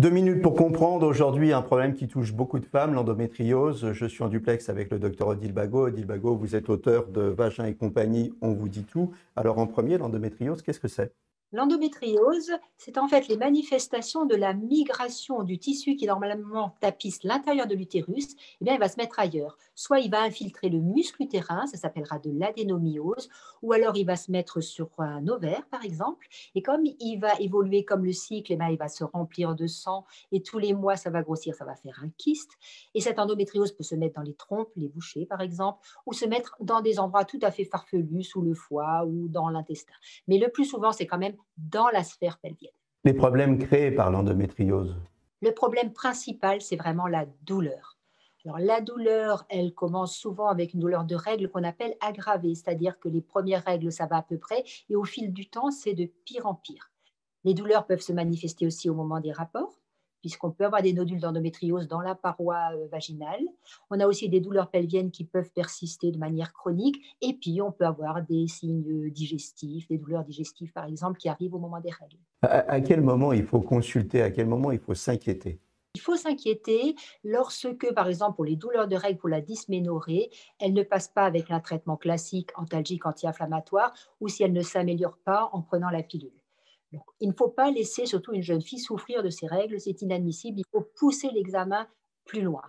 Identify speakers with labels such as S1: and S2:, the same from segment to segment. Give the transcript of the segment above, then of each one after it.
S1: Deux minutes pour comprendre aujourd'hui un problème qui touche beaucoup de femmes, l'endométriose. Je suis en duplex avec le docteur Odile Bago. Odile Bago, vous êtes auteur de Vagin et compagnie, on vous dit tout. Alors en premier, l'endométriose, qu'est-ce que c'est?
S2: L'endométriose, c'est en fait les manifestations de la migration du tissu qui normalement tapisse l'intérieur de l'utérus, eh bien, il va se mettre ailleurs. Soit il va infiltrer le muscle utérin, ça s'appellera de l'adénomiose, ou alors il va se mettre sur un ovaire, par exemple, et comme il va évoluer comme le cycle, eh bien, il va se remplir de sang, et tous les mois, ça va grossir, ça va faire un kyste. Et cette endométriose peut se mettre dans les trompes, les bouchées, par exemple, ou se mettre dans des endroits tout à fait farfelus, sous le foie ou dans l'intestin. Mais le plus souvent, c'est quand même dans la sphère pelvienne.
S1: Les problèmes créés par l'endométriose
S2: Le problème principal, c'est vraiment la douleur. Alors, la douleur, elle commence souvent avec une douleur de règles qu'on appelle aggravée, c'est-à-dire que les premières règles, ça va à peu près, et au fil du temps, c'est de pire en pire. Les douleurs peuvent se manifester aussi au moment des rapports, puisqu'on peut avoir des nodules d'endométriose dans la paroi euh, vaginale. On a aussi des douleurs pelviennes qui peuvent persister de manière chronique. Et puis, on peut avoir des signes digestifs, des douleurs digestives, par exemple, qui arrivent au moment des règles.
S1: À, quel moment il faut consulter? À quel moment il faut s'inquiéter?
S2: Il faut s'inquiéter lorsque, par exemple, pour les douleurs de règles, pour la dysménorrhée, elle ne passe pas avec un traitement classique antalgique anti-inflammatoire ou si elle ne s'améliore pas en prenant la pilule il ne faut pas laisser surtout une jeune fille souffrir de ces règles, c'est inadmissible, il faut pousser l'examen plus loin.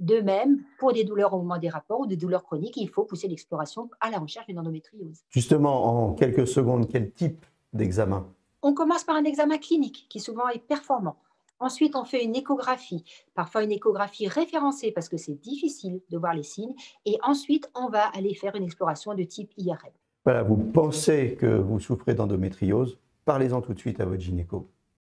S2: De même, pour des douleurs au moment des rapports ou des douleurs chroniques, il faut pousser l'exploration à la recherche d'une endométriose.
S1: Justement, en quelques secondes, quel type d'examen?
S2: On commence par un examen clinique qui souvent est performant. Ensuite, on fait une échographie, parfois une échographie référencée parce que c'est difficile de voir les signes. Et ensuite, on va aller faire une exploration de type IRM.
S1: Voilà, vous pensez que vous souffrez d'endométriose, Parlez-en tout de suite à votre gynéco.